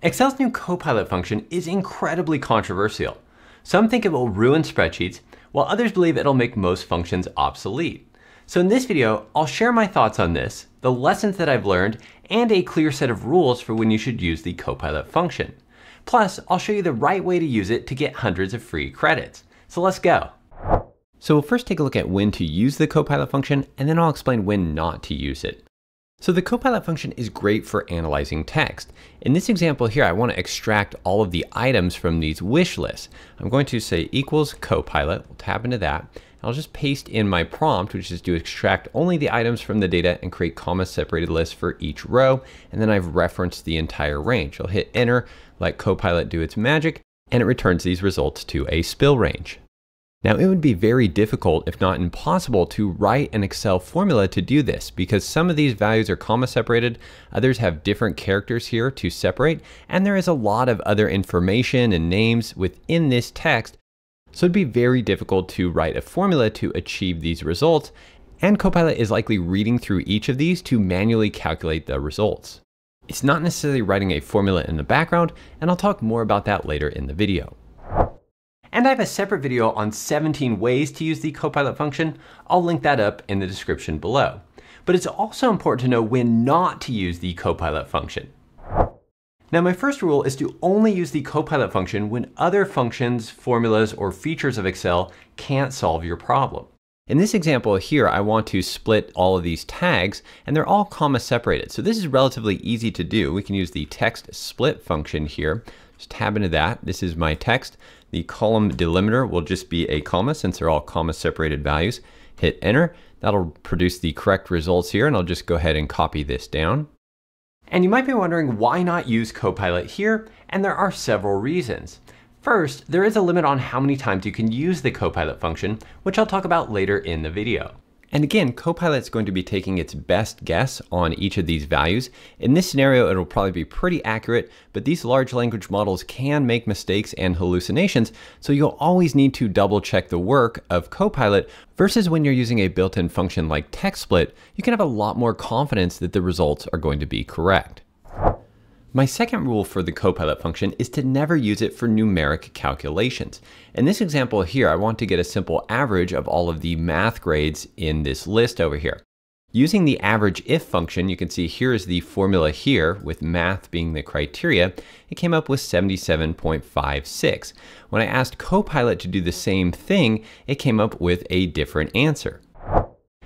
Excel's new Copilot function is incredibly controversial. Some think it will ruin spreadsheets, while others believe it'll make most functions obsolete. So in this video, I'll share my thoughts on this, the lessons that I've learned, and a clear set of rules for when you should use the Copilot function. Plus, I'll show you the right way to use it to get hundreds of free credits. So let's go. So we'll first take a look at when to use the Copilot function, and then I'll explain when not to use it. So the Copilot function is great for analyzing text. In this example here, I want to extract all of the items from these wish lists. I'm going to say equals Copilot, we'll tap into that. I'll just paste in my prompt, which is to extract only the items from the data and create comma separated lists for each row. And then I've referenced the entire range. I'll hit enter, let Copilot do its magic, and it returns these results to a spill range. Now it would be very difficult, if not impossible, to write an Excel formula to do this because some of these values are comma separated, others have different characters here to separate, and there is a lot of other information and names within this text. So it'd be very difficult to write a formula to achieve these results, and Copilot is likely reading through each of these to manually calculate the results. It's not necessarily writing a formula in the background, and I'll talk more about that later in the video. And I have a separate video on 17 ways to use the Copilot function. I'll link that up in the description below. But it's also important to know when not to use the Copilot function. Now my first rule is to only use the Copilot function when other functions, formulas, or features of Excel can't solve your problem. In this example here, I want to split all of these tags and they're all comma separated. So this is relatively easy to do. We can use the text split function here. Just tab into that. This is my text. The column delimiter will just be a comma since they're all comma separated values. Hit enter. That'll produce the correct results here and I'll just go ahead and copy this down. And you might be wondering why not use Copilot here, and there are several reasons. First, there is a limit on how many times you can use the Copilot function, which I'll talk about later in the video. And again, Copilot is going to be taking its best guess on each of these values. In this scenario, it'll probably be pretty accurate, but these large language models can make mistakes and hallucinations, so you'll always need to double check the work of Copilot versus when you're using a built-in function like TextSplit, you can have a lot more confidence that the results are going to be correct. My second rule for the Copilot function is to never use it for numeric calculations. In this example here, I want to get a simple average of all of the math grades in this list over here. Using the average if function, you can see here is the formula here, with math being the criteria, it came up with 77.56. When I asked Copilot to do the same thing, it came up with a different answer.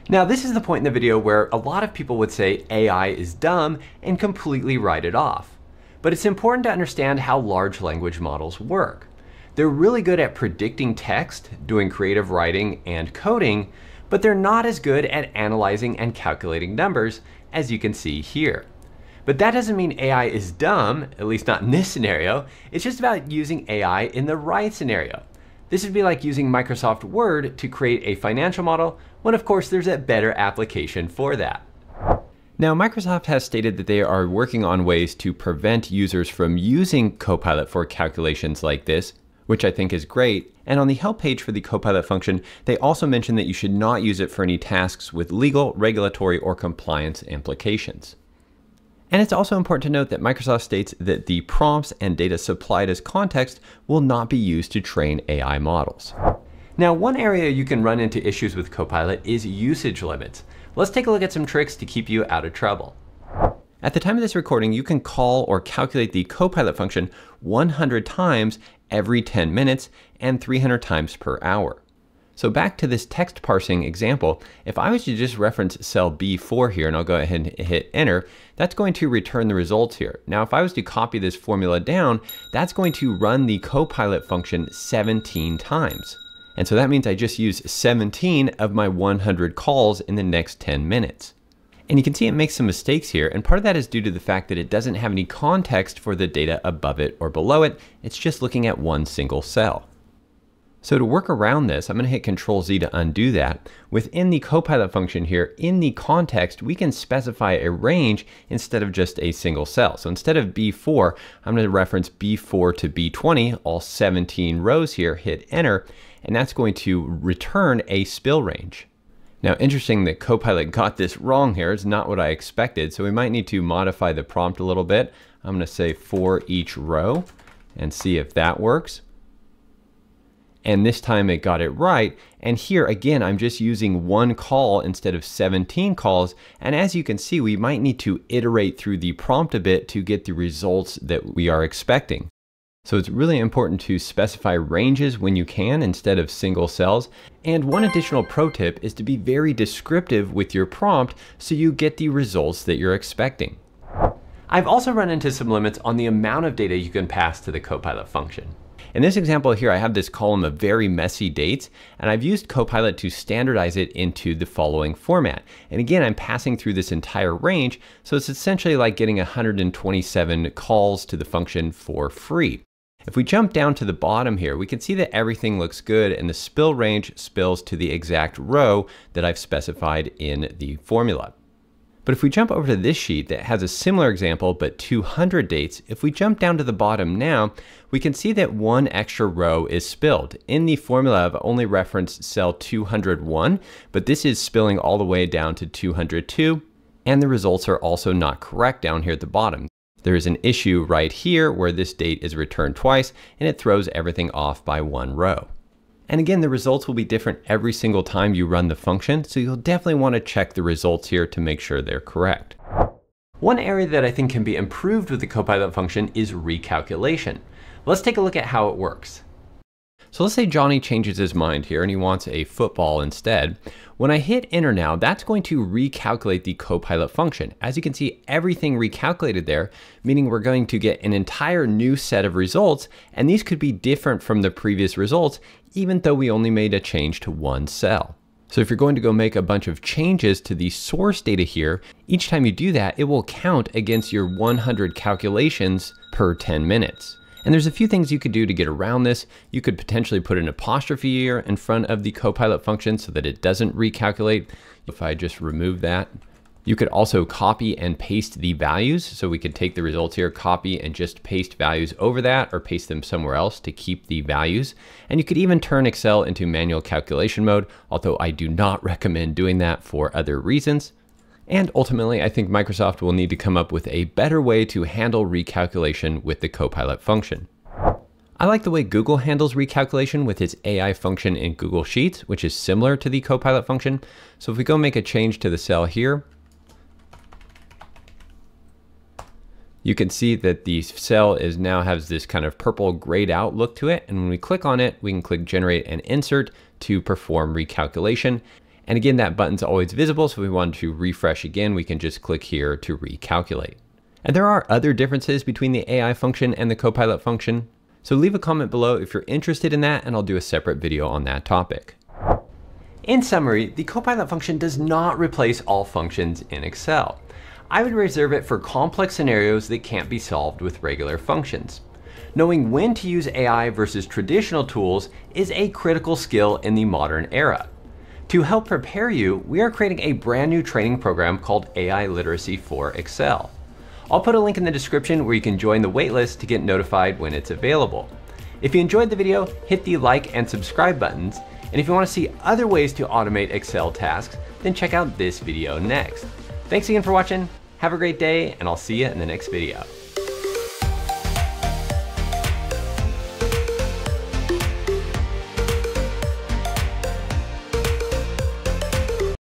Now this is the point in the video where a lot of people would say AI is dumb and completely write it off. But it's important to understand how large language models work. They're really good at predicting text, doing creative writing and coding, but they're not as good at analyzing and calculating numbers, as you can see here. But that doesn't mean AI is dumb, at least not in this scenario. It's just about using AI in the right scenario. This would be like using Microsoft Word to create a financial model, when of course there's a better application for that. Now, Microsoft has stated that they are working on ways to prevent users from using Copilot for calculations like this, which I think is great. And on the help page for the Copilot function, they also mention that you should not use it for any tasks with legal, regulatory, or compliance implications. And it's also important to note that Microsoft states that the prompts and data supplied as context will not be used to train AI models. Now, one area you can run into issues with Copilot is usage limits. Let's take a look at some tricks to keep you out of trouble. At the time of this recording, you can call or calculate the Copilot function 100 times every 10 minutes and 300 times per hour. So back to this text parsing example, if I was to just reference cell B4 here, and I'll go ahead and hit enter, that's going to return the results here. Now, if I was to copy this formula down, that's going to run the copilot function 17 times. And so that means I just use 17 of my 100 calls in the next 10 minutes. And you can see it makes some mistakes here, and part of that is due to the fact that it doesn't have any context for the data above it or below it, it's just looking at one single cell. So to work around this, I'm going to hit Control Z to undo that. Within the Copilot function here, in the context, we can specify a range instead of just a single cell. So instead of B4, I'm to reference B4 to B20, all 17 rows here, hit Enter, and that's going to return a spill range. Now, interesting that Copilot got this wrong here. It's not what I expected, so we might need to modify the prompt a little bit. I'm gonna say for each row and see if that works. And this time it got it right. And here again, I'm just using one call instead of 17 calls. And as you can see, we might need to iterate through the prompt a bit to get the results that we are expecting. So it's really important to specify ranges when you can instead of single cells. And one additional pro tip is to be very descriptive with your prompt so you get the results that you're expecting. I've also run into some limits on the amount of data you can pass to the Copilot function. In this example here, I have this column of very messy dates, and I've used Copilot to standardize it into the following format. And again, I'm passing through this entire range, so it's essentially like getting 127 calls to the function for free. If we jump down to the bottom here, we can see that everything looks good and the spill range spills to the exact row that I've specified in the formula. But if we jump over to this sheet that has a similar example but 200 dates, if we jump down to the bottom now, we can see that one extra row is spilled. In the formula, I've only referenced cell 201, but this is spilling all the way down to 202, and the results are also not correct down here at the bottom. There is an issue right here where this date is returned twice, and it throws everything off by one row. And again, the results will be different every single time you run the function, so you'll definitely want to check the results here to make sure they're correct. One area that I think can be improved with the Copilot function is recalculation. Let's take a look at how it works. So let's say Johnny changes his mind here and he wants a football instead. When I hit enter now, that's going to recalculate the copilot function. As you can see, everything recalculated there, meaning we're going to get an entire new set of results, and these could be different from the previous results, even though we only made a change to one cell. So if you're going to go make a bunch of changes to the source data here, each time you do that, it will count against your 100 calculations per 10 minutes. And there's a few things you could do to get around this. You could potentially put an apostrophe here in front of the copilot function so that it doesn't recalculate. If I just remove that, you could also copy and paste the values. So we could take the results here, copy and just paste values over that or paste them somewhere else to keep the values. And you could even turn Excel into manual calculation mode, although I do not recommend doing that for other reasons. And ultimately, I think Microsoft will need to come up with a better way to handle recalculation with the Copilot function. I like the way Google handles recalculation with its AI function in Google Sheets, which is similar to the Copilot function. So if we go make a change to the cell here, you can see that the cell is now has this kind of purple grayed out look to it. And when we click on it, we can click generate and insert to perform recalculation. And again, that button's always visible. So if we want to refresh again, we can just click here to recalculate. And there are other differences between the AI function and the Copilot function. So leave a comment below if you're interested in that and I'll do a separate video on that topic. In summary, the Copilot function does not replace all functions in Excel. I would reserve it for complex scenarios that can't be solved with regular functions. Knowing when to use AI versus traditional tools is a critical skill in the modern era. To help prepare you, we are creating a brand new training program called AI Literacy for Excel. I'll put a link in the description where you can join the waitlist to get notified when it's available. If you enjoyed the video, hit the like and subscribe buttons. And if you want to see other ways to automate Excel tasks, then check out this video next. Thanks again for watching, have a great day, and I'll see you in the next video.